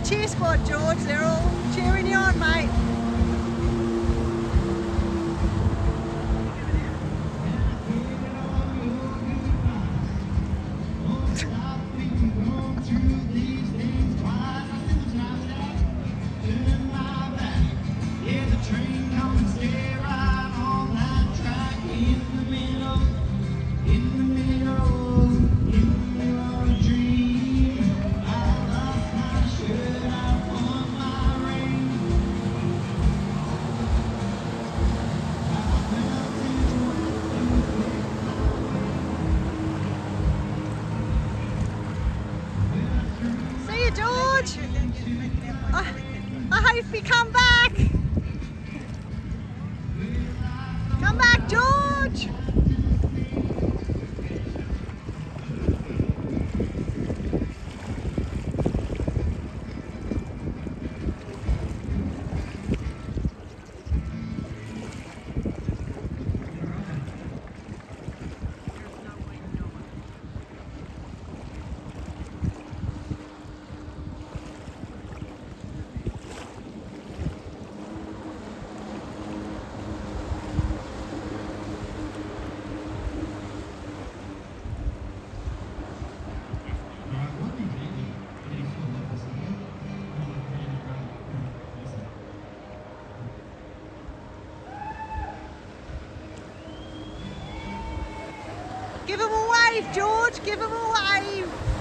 cheer squad, George. They're all cheering you on, mate. Hope come back. Come back, George. Give him a wave, George. Give him a wave.